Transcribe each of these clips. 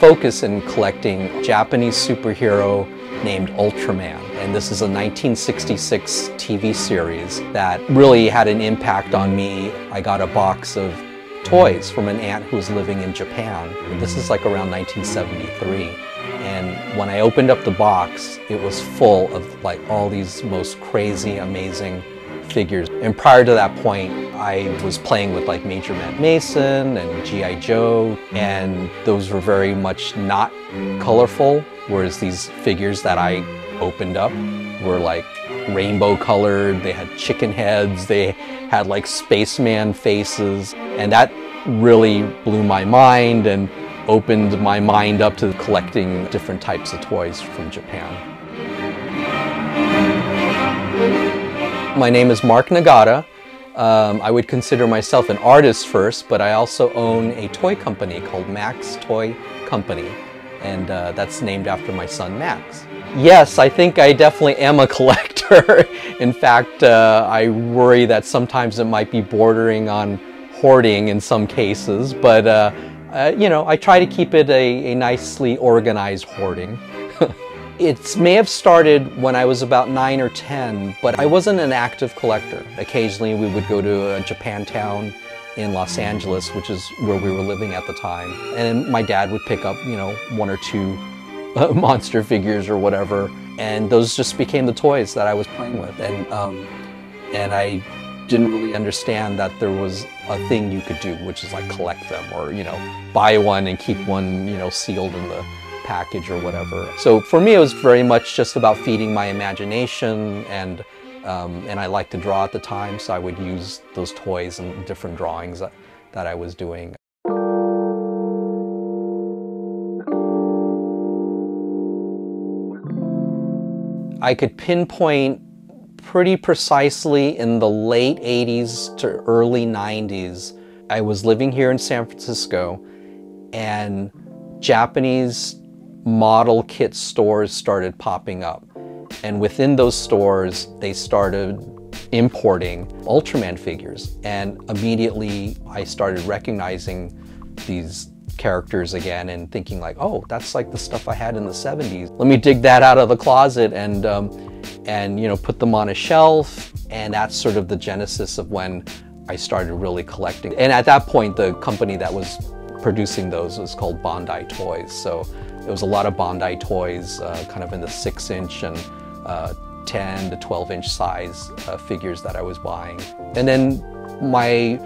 focus in collecting Japanese superhero named Ultraman. And this is a 1966 TV series that really had an impact on me. I got a box of toys from an aunt who was living in Japan. This is like around 1973. And when I opened up the box, it was full of like all these most crazy, amazing figures. And prior to that point, I was playing with like Major Matt Mason and G.I. Joe, and those were very much not colorful, whereas these figures that I opened up were like rainbow colored, they had chicken heads, they had like spaceman faces, and that really blew my mind and opened my mind up to collecting different types of toys from Japan. My name is Mark Nagata. Um, I would consider myself an artist first, but I also own a toy company called Max Toy Company, and uh, that's named after my son Max. Yes, I think I definitely am a collector. in fact, uh, I worry that sometimes it might be bordering on hoarding in some cases, but uh, uh you know, I try to keep it a, a nicely organized hoarding. It may have started when I was about 9 or 10, but I wasn't an active collector. Occasionally we would go to a Japantown in Los Angeles, which is where we were living at the time. And my dad would pick up, you know, one or two uh, monster figures or whatever. And those just became the toys that I was playing with. And, um, and I didn't really understand that there was a thing you could do, which is like collect them or, you know, buy one and keep one, you know, sealed in the package or whatever. So for me, it was very much just about feeding my imagination and um, and I liked to draw at the time, so I would use those toys and different drawings that, that I was doing. I could pinpoint pretty precisely in the late 80s to early 90s. I was living here in San Francisco and Japanese model kit stores started popping up. And within those stores, they started importing Ultraman figures. And immediately I started recognizing these characters again and thinking like, oh, that's like the stuff I had in the 70s. Let me dig that out of the closet and, um, and you know, put them on a shelf. And that's sort of the genesis of when I started really collecting. And at that point, the company that was producing those was called Bandai Toys. So it was a lot of Bandai toys, uh, kind of in the six inch and uh, 10 to 12 inch size uh, figures that I was buying. And then my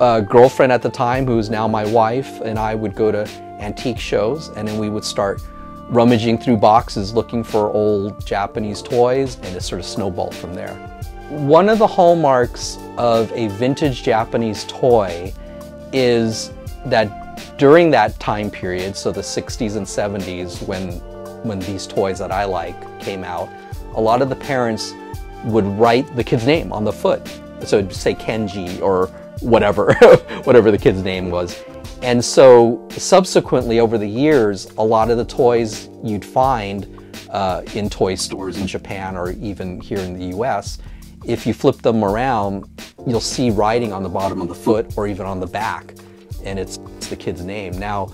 uh, girlfriend at the time, who is now my wife, and I would go to antique shows and then we would start rummaging through boxes looking for old Japanese toys and it sort of snowballed from there. One of the hallmarks of a vintage Japanese toy is that during that time period, so the 60s and 70s, when, when these toys that I like came out, a lot of the parents would write the kid's name on the foot. So say Kenji or whatever, whatever the kid's name was. And so subsequently over the years, a lot of the toys you'd find uh, in toy stores in Japan or even here in the US, if you flip them around, you'll see writing on the bottom of the foot or even on the back and it's, it's the kid's name. Now,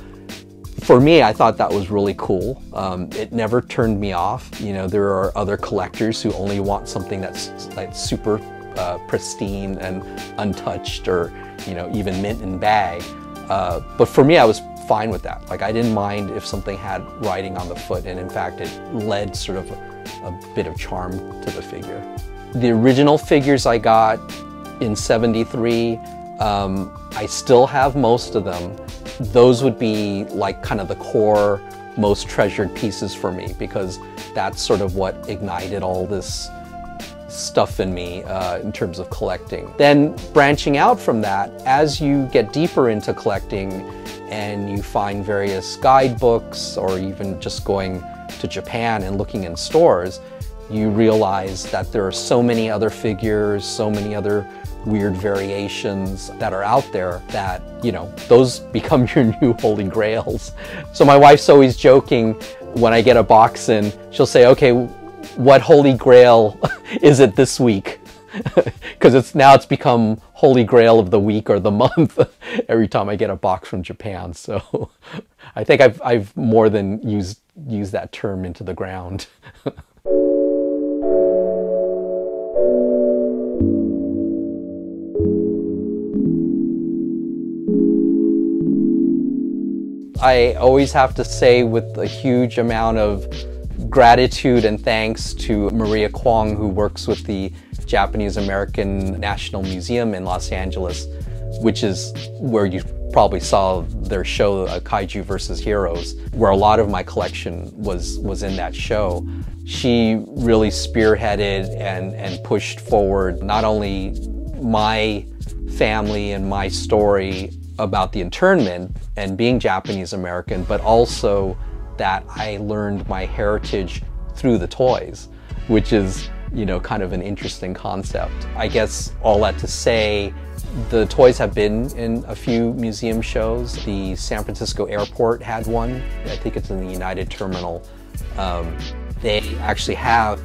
for me, I thought that was really cool. Um, it never turned me off. You know, there are other collectors who only want something that's like super uh, pristine and untouched or, you know, even mint in bag. Uh, but for me, I was fine with that. Like I didn't mind if something had writing on the foot and in fact it led sort of a, a bit of charm to the figure. The original figures I got in 73 um, I still have most of them. Those would be like kind of the core, most treasured pieces for me because that's sort of what ignited all this stuff in me uh, in terms of collecting. Then branching out from that, as you get deeper into collecting and you find various guidebooks or even just going to Japan and looking in stores, you realize that there are so many other figures, so many other weird variations that are out there that, you know, those become your new holy grails. So my wife's always joking when I get a box in, she'll say, okay, what holy grail is it this week? because it's now it's become holy grail of the week or the month every time I get a box from Japan. So I think I've I've more than used used that term into the ground. I always have to say with a huge amount of gratitude and thanks to Maria Kwong, who works with the Japanese American National Museum in Los Angeles, which is where you probably saw their show uh, Kaiju versus Heroes, where a lot of my collection was was in that show. She really spearheaded and and pushed forward not only my family and my story about the internment and being Japanese American, but also that I learned my heritage through the toys, which is, you know, kind of an interesting concept. I guess all that to say, the toys have been in a few museum shows. The San Francisco airport had one. I think it's in the United Terminal. Um, they actually have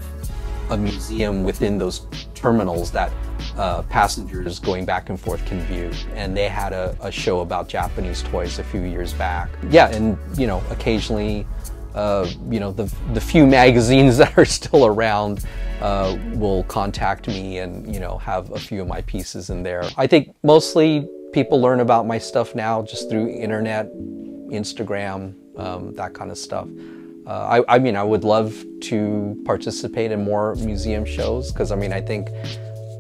a museum within those terminals that uh, passengers going back and forth can view. And they had a, a, show about Japanese toys a few years back. Yeah, and you know, occasionally, uh, you know, the, the few magazines that are still around uh, will contact me and, you know, have a few of my pieces in there. I think mostly people learn about my stuff now just through internet, Instagram, um, that kind of stuff. Uh, I, I, mean, I would love to participate in more museum shows because I mean, I think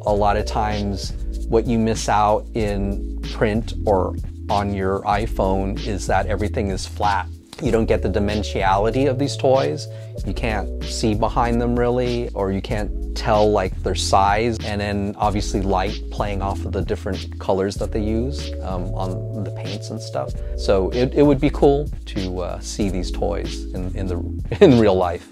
a lot of times what you miss out in print or on your iPhone is that everything is flat. You don't get the dimensionality of these toys. You can't see behind them really, or you can't tell like their size. And then obviously light playing off of the different colors that they use um, on the paints and stuff. So it, it would be cool to uh, see these toys in, in, the, in real life.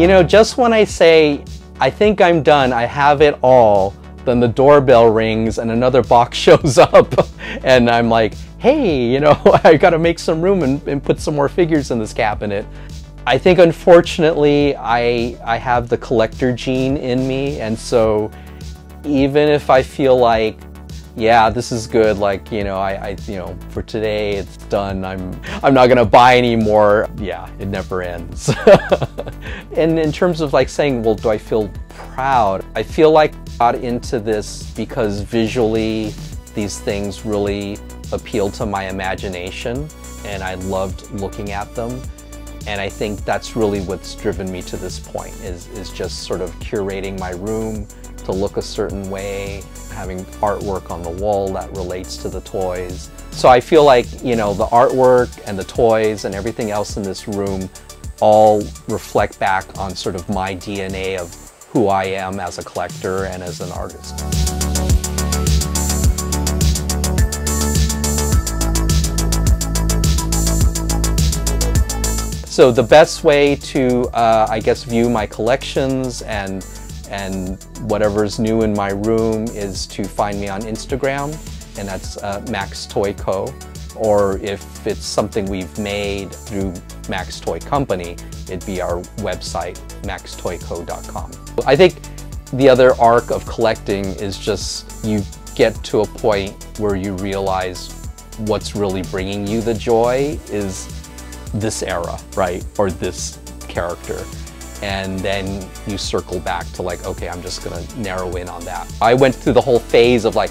You know, just when I say, I think I'm done, I have it all, then the doorbell rings and another box shows up and I'm like, hey, you know, I gotta make some room and, and, put some more figures in this cabinet. I think unfortunately I, I have the collector gene in me and so even if I feel like yeah, this is good. Like, you know, I, I, you know, for today it's done. I'm, I'm not gonna buy anymore. Yeah, it never ends. and in terms of like saying, well, do I feel proud? I feel like I got into this because visually these things really appealed to my imagination and I loved looking at them. And I think that's really what's driven me to this point is, is just sort of curating my room, to look a certain way, having artwork on the wall that relates to the toys. So I feel like, you know, the artwork and the toys and everything else in this room all reflect back on sort of my DNA of who I am as a collector and as an artist. So the best way to, uh, I guess, view my collections and and whatever's new in my room is to find me on Instagram, and that's uh, Max Toy Co. Or if it's something we've made through Max Toy Company, it'd be our website, maxtoyco.com. I think the other arc of collecting is just you get to a point where you realize what's really bringing you the joy is this era, right? Or this character and then you circle back to like, okay, I'm just gonna narrow in on that. I went through the whole phase of like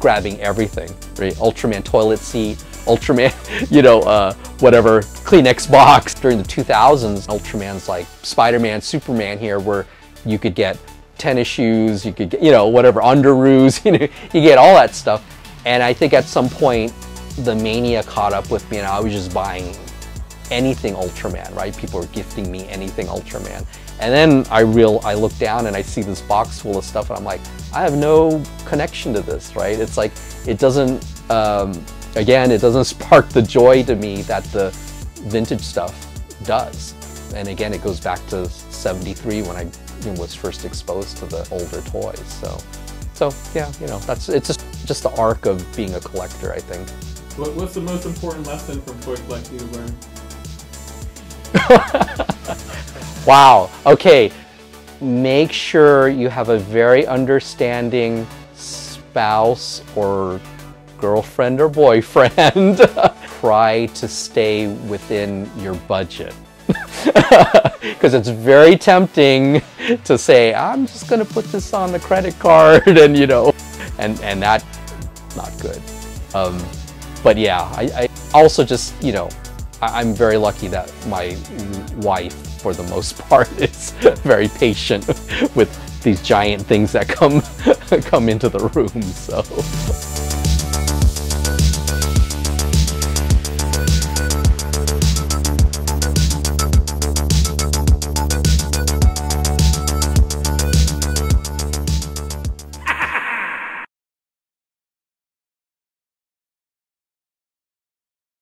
grabbing everything, right? Ultraman toilet seat, Ultraman, you know, uh, whatever, Kleenex box. During the 2000s, Ultraman's like Spider-Man, Superman here, where you could get tennis shoes, you could get, you know, whatever, underoos, you know, you get all that stuff. And I think at some point, the mania caught up with me and I was just buying anything Ultraman, right? People are gifting me anything Ultraman. And then I real I look down and I see this box full of stuff and I'm like, I have no connection to this, right? It's like, it doesn't, um, again, it doesn't spark the joy to me that the vintage stuff does. And again, it goes back to 73 when I was first exposed to the older toys. So, so yeah, you know, that's, it's just, just the arc of being a collector, I think. What, what's the most important lesson from toy collecting you learned? wow. Okay. Make sure you have a very understanding spouse or girlfriend or boyfriend. Try to stay within your budget. Because it's very tempting to say, I'm just going to put this on the credit card and, you know, and, and that's not good. Um, but yeah, I, I also just, you know, I, I'm very lucky that my wife, for the most part, is very patient with these giant things that come come into the room. So.